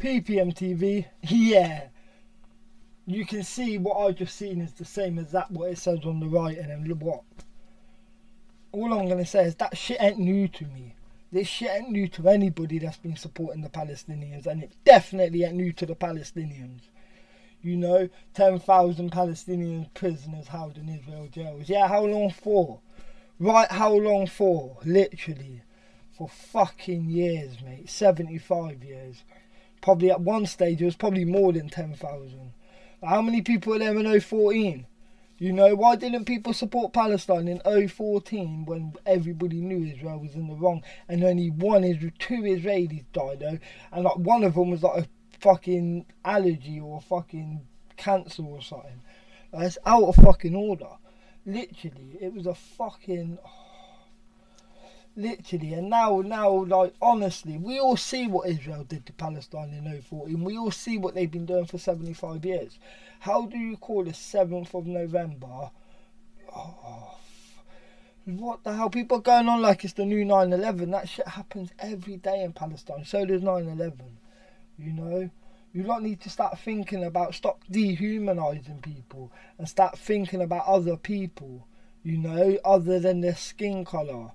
PPM TV, yeah. You can see what I've just seen is the same as that what it says on the right and then look what. All I'm gonna say is that shit ain't new to me. This shit ain't new to anybody that's been supporting the Palestinians and it definitely ain't new to the Palestinians. You know, 10,000 Palestinian prisoners held in Israel jails. Yeah, how long for? Right, how long for? Literally. For fucking years, mate. 75 years. Probably at one stage, it was probably more than 10,000. How many people were there in 014? You know, why didn't people support Palestine in 014 when everybody knew Israel was in the wrong and only one, two Israelis died though, and like one of them was like a fucking allergy or fucking cancer or something. Like, it's out of fucking order. Literally, it was a fucking. Literally, and now, now, like, honestly, we all see what Israel did to Palestine in 014. We all see what they've been doing for 75 years. How do you call the 7th of November? Oh, what the hell? People are going on like it's the new 9 11. That shit happens every day in Palestine. So does 9 11. You know? You lot need to start thinking about, stop dehumanizing people and start thinking about other people, you know, other than their skin color,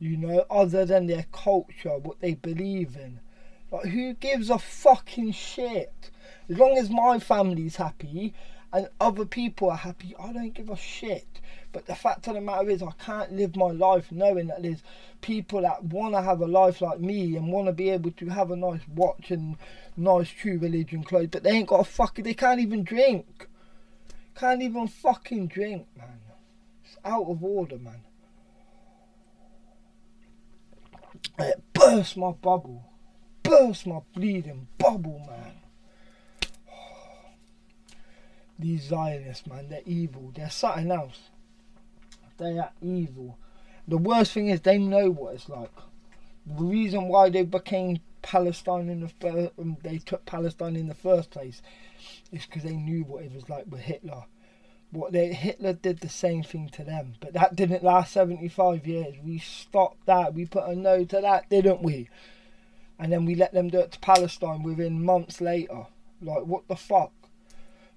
you know, other than their culture, what they believe in. Like, who gives a fucking shit? As long as my family's happy and other people are happy, I don't give a shit. But the fact of the matter is, I can't live my life knowing that there's people that want to have a life like me and want to be able to have a nice watch and nice true religion clothes, but they ain't got a fucking, they can't even drink. Can't even fucking drink, man. It's out of order, man. It burst my bubble. Burst my bleeding bubble, man. These Zionists, man, they're evil. They're something else. They are evil. The worst thing is they know what it's like. The reason why they became Palestine in the first, um, they took Palestine in the first place is because they knew what it was like with Hitler. What they Hitler did the same thing to them, but that didn't last seventy five years. We stopped that. We put a no to that, didn't we? And then we let them do it to Palestine within months later. Like what the fuck?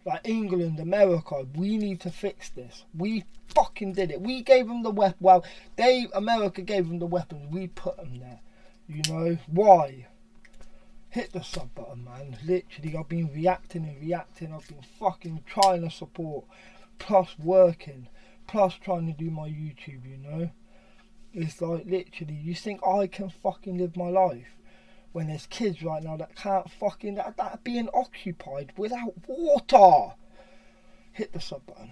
Like England, America, we need to fix this. We fucking did it. We gave them the weapon. Well, they America gave them the weapons. We put them there. You know why? hit the sub button, man. Literally, I've been reacting and reacting. I've been fucking trying to support, plus working, plus trying to do my YouTube, you know? It's like, literally, you think I can fucking live my life when there's kids right now that can't fucking, that, that being occupied without water? Hit the sub button.